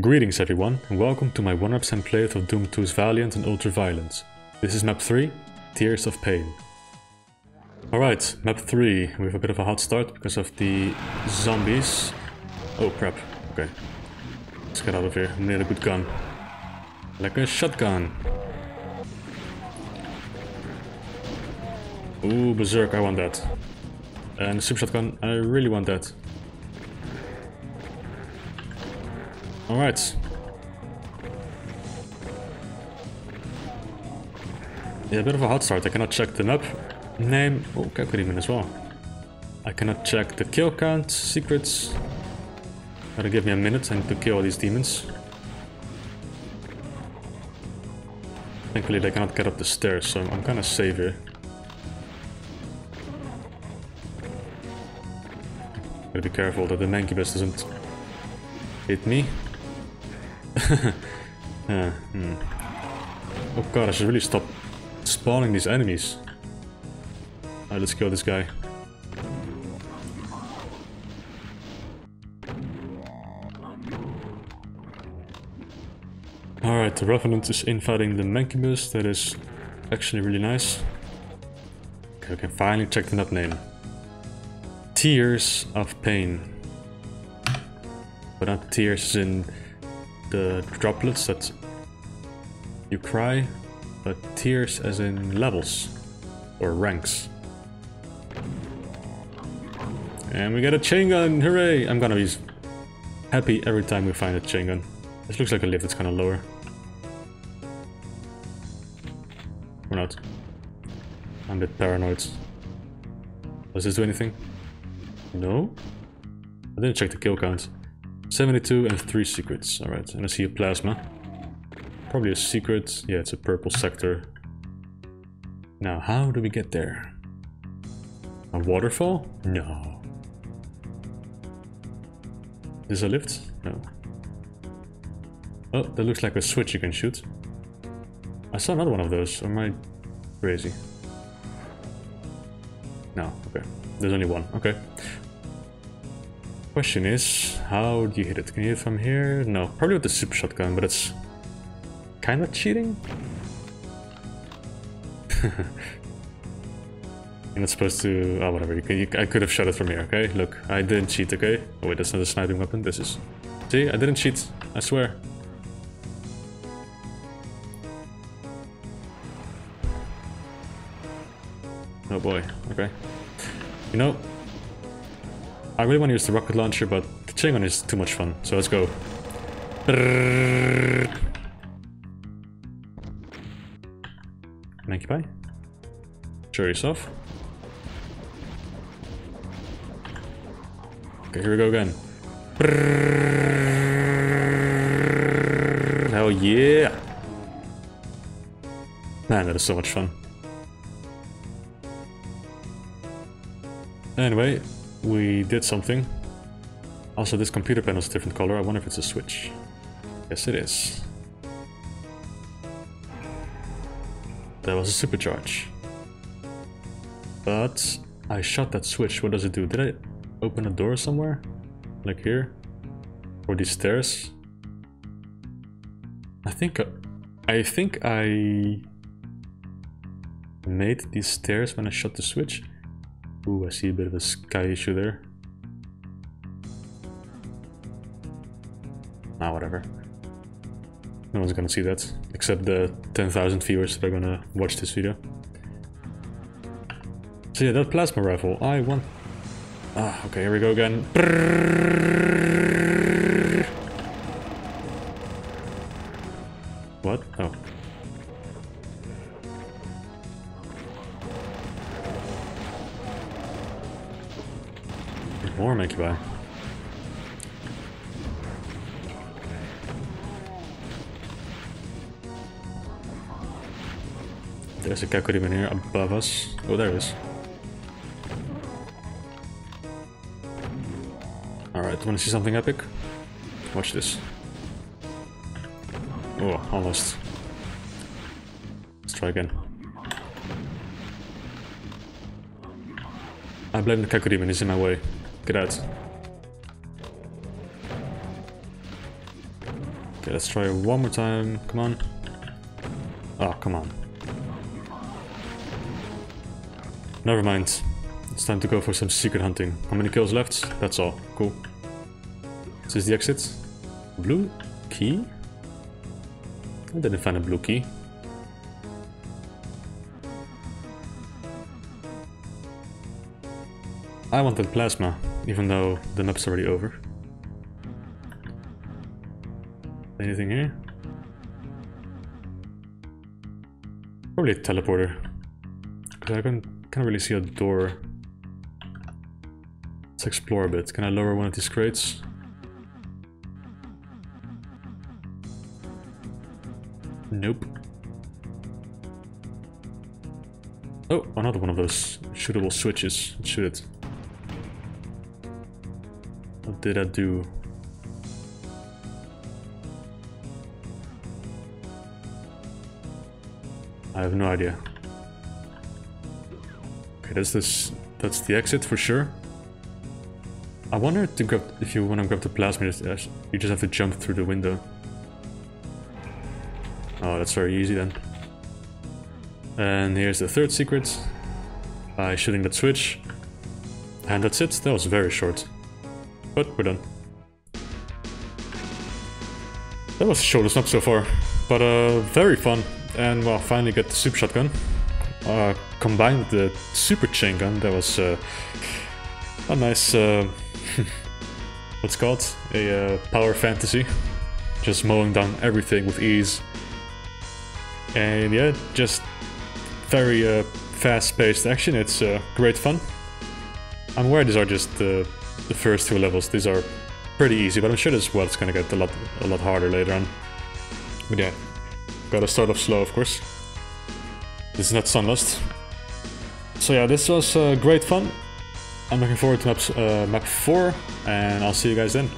Greetings everyone, and welcome to my 100% playthrough of Doom 2's Valiant and Ultraviolence. This is map 3, Tiers of Pain. Alright, map 3, we have a bit of a hot start because of the zombies. Oh crap, okay. Let's get out of here, I need a good gun. Like a shotgun. Ooh, Berserk, I want that. And a super shotgun, I really want that. Alright. Yeah, a bit of a hot start. I cannot check the map name. Oh, Kakuriman as well. I cannot check the kill count, secrets. Gotta give me a minute, I need to kill all these demons. Thankfully they cannot get up the stairs, so I'm kinda safe here. Gotta be careful that the Mancubus doesn't hit me. uh, hmm. Oh god, I should really stop spawning these enemies. Alright, let's kill this guy. Alright, the Revenant is infighting the Mancubus. That is actually really nice. Okay, we can finally check the name. Tiers of Pain. But not tears in the droplets that you cry, but tiers as in levels or ranks. And we get a chain gun, hooray! I'm gonna be happy every time we find a chain gun. This looks like a lift that's kinda lower. Or not. I'm a bit paranoid. Does this do anything? No? I didn't check the kill count. 72 and 3 secrets. Alright, and I see a plasma. Probably a secret. Yeah, it's a purple sector. Now, how do we get there? A waterfall? No. Is a lift? No. Oh, that looks like a switch you can shoot. I saw another one of those. Am I crazy? No, okay. There's only one. Okay. Question is, how do you hit it? Can you hit it from here? No, probably with the super shotgun, but it's kind of cheating. You're not supposed to... Oh, whatever. You can, you, I could have shot it from here, okay? Look, I didn't cheat, okay? Oh, wait, that's not a sniping weapon. This is... See, I didn't cheat. I swear. Oh boy, okay. You know, I really want to use the rocket launcher, but the chain gun is too much fun, so let's go. Monkey pie. Show yourself. Okay, here we go again. Hell yeah! Man, that is so much fun. Anyway, we did something. Also, this computer panel is a different color. I wonder if it's a switch. Yes, it is. That was a supercharge. But I shot that switch. What does it do? Did I open a door somewhere? Like here? Or these stairs? I think I, I think I made these stairs when I shot the switch. Ooh, I see a bit of a sky issue there. Ah, whatever. No one's gonna see that, except the 10,000 viewers that are gonna watch this video. So yeah, that plasma rifle, I want... Ah, okay, here we go again. What? Oh. More buy. There's a Kakuriman here above us. Oh, there it is. Alright, wanna see something epic? Watch this. Oh, almost. Let's try again. I blame the Kakuriman, he's in my way. Get out. Okay, let's try one more time. Come on. Oh, come on. Never mind. It's time to go for some secret hunting. How many kills left? That's all. Cool. Is this the exit? Blue key? I didn't find a blue key. I wanted plasma, even though the map's already over. Anything here? Probably a teleporter. Because I can't, can't really see a door. Let's explore a bit. Can I lower one of these crates? Nope. Oh, another one of those shootable switches. Let's shoot it. What did I do? I have no idea. Okay, that's this. That's the exit for sure. I wonder to grab if you want to grab the plasma, you just have to jump through the window. Oh, that's very easy then. And here's the third secret. By shooting that switch. And that's it. That was very short. But we're done. That was a shortest up so far. But uh, very fun. And well, finally get the super shotgun. Uh, combined with the super chain gun. That was uh, a nice... Uh, what's called? A uh, power fantasy. Just mowing down everything with ease. And yeah, just very uh, fast-paced action. It's uh, great fun. I'm aware these are just the first two levels. These are pretty easy, but I'm sure this world's gonna get a lot a lot harder later on. But yeah, gotta start off slow, of course. This is not Sunlust. So yeah, this was uh, great fun. I'm looking forward to maps, uh, map 4, and I'll see you guys then.